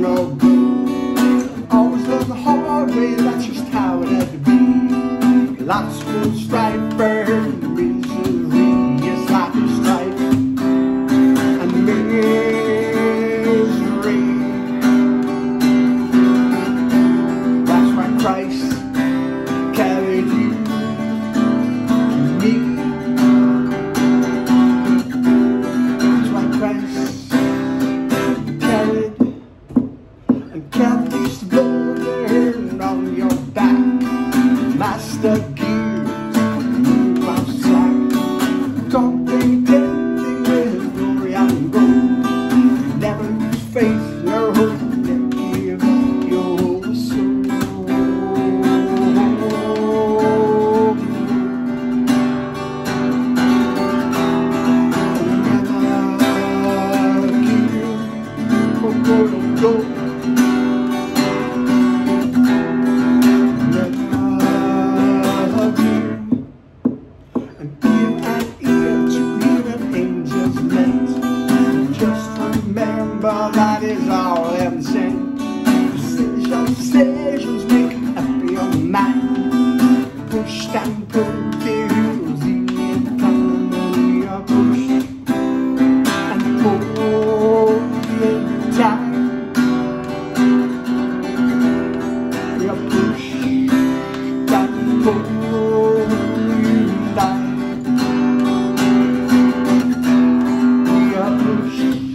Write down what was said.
no good. Always learn the hard way, that's just how it had to be. Lots of strife burn. Master decisions make a happier man. Push and pull kills the economy. are Pushed and pull the time. You're pushed and pulled. We are pushed